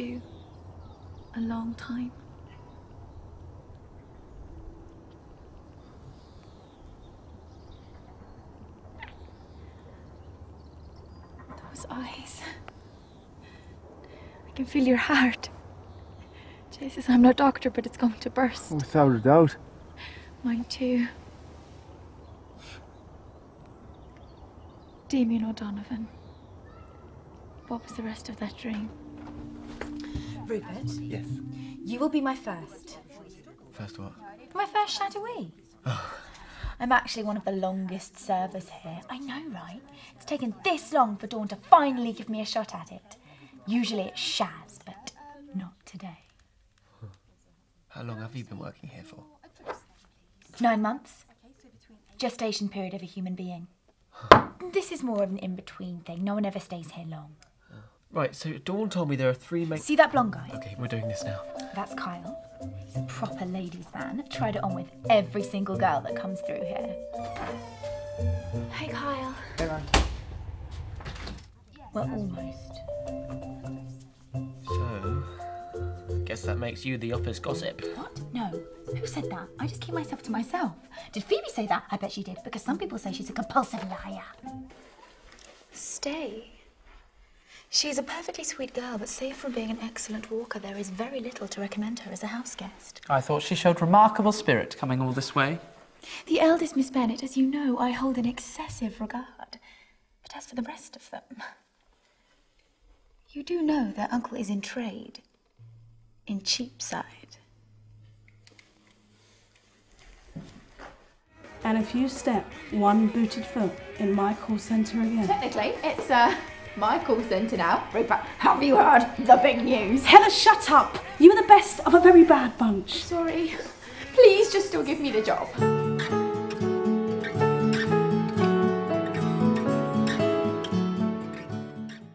do. A long time. Those eyes. I can feel your heart. Jesus, I'm no doctor, but it's going to burst. Oh, without a doubt. Mine too. Damien O'Donovan. What was the rest of that dream? Rupert, Yes. you will be my first. First what? My first shadowee. I'm actually one of the longest servers here. I know, right? It's taken this long for Dawn to finally give me a shot at it. Usually it's Shaz, but not today. How long have you been working here for? Nine months. Gestation period of a human being. This is more of an in between thing. No one ever stays here long. Right, so Dawn told me there are three main. See that blonde guy? Okay, we're doing this now. That's Kyle. He's a proper ladies' man. Tried it on with every single girl that comes through here. Hey, Kyle. Hey, Ryan. Well, almost. So, guess that makes you the office gossip. What? No. Who said that? I just keep myself to myself. Did Phoebe say that? I bet she did, because some people say she's a compulsive liar. Stay. She's a perfectly sweet girl, but save from being an excellent walker, there is very little to recommend her as a house guest. I thought she showed remarkable spirit coming all this way. The eldest Miss Bennet, as you know, I hold in excessive regard. But as for the rest of them, you do know their uncle is in trade, in Cheapside. And if you step one booted foot in my call centre again, Technically, it's uh, my call centre now. Rupert, have you heard the big news? Hella, shut up! You are the best of a very bad bunch. Sorry. Please just still give me the job.